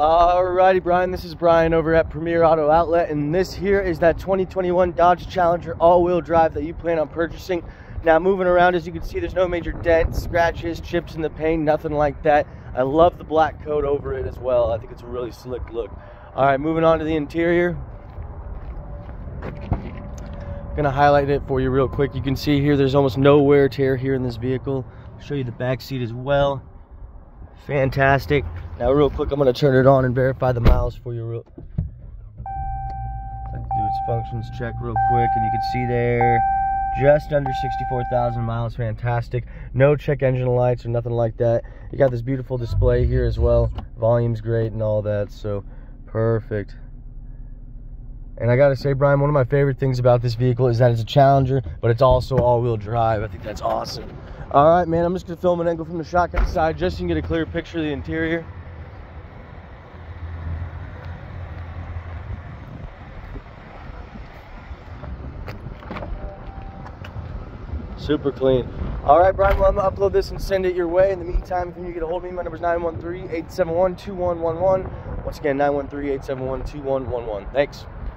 Alrighty, Brian, this is Brian over at Premier Auto Outlet, and this here is that 2021 Dodge Challenger all-wheel drive that you plan on purchasing. Now, moving around, as you can see, there's no major dents, scratches, chips in the paint, nothing like that. I love the black coat over it as well. I think it's a really slick look. All right, moving on to the interior. Gonna highlight it for you real quick. You can see here, there's almost no wear tear here in this vehicle. I'll show you the back seat as well. Fantastic. Now, real quick, I'm gonna turn it on and verify the miles for you. Real. Do its functions check real quick, and you can see there just under 64,000 miles. Fantastic. No check engine lights or nothing like that. You got this beautiful display here as well. Volume's great and all that, so perfect. And I gotta say, Brian, one of my favorite things about this vehicle is that it's a Challenger, but it's also all-wheel drive. I think that's awesome. All right, man, I'm just gonna film an angle from the shotgun side just so you can get a clear picture of the interior. Super clean. All right, Brian, well, I'm gonna upload this and send it your way. In the meantime, if you need to get a hold of me, my number is 913-871-2111. Once again, 913-871-2111. Thanks.